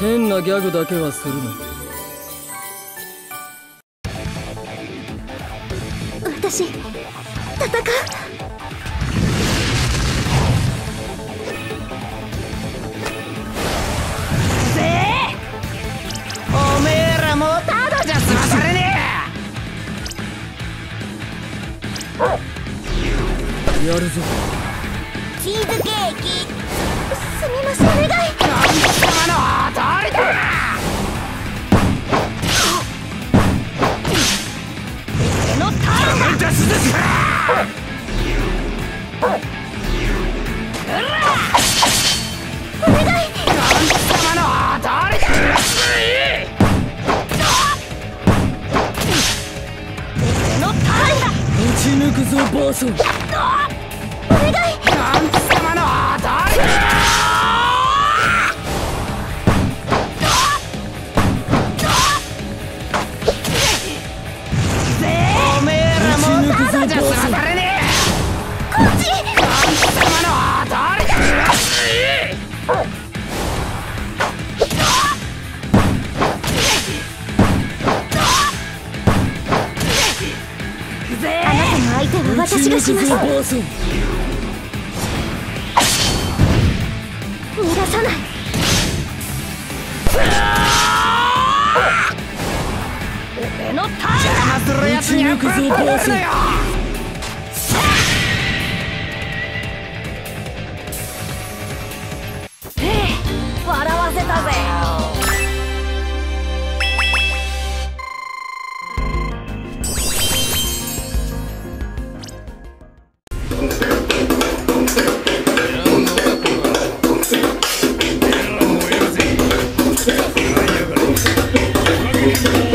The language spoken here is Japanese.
変なギャグだけはするな。私戦う。やるぞ。チーズケーキ。すみませんお願い。え神様の通りだ俺のターンだ。出すです o bolso. 相手は私がします。逃がさない。俺のターン邪 Thank you.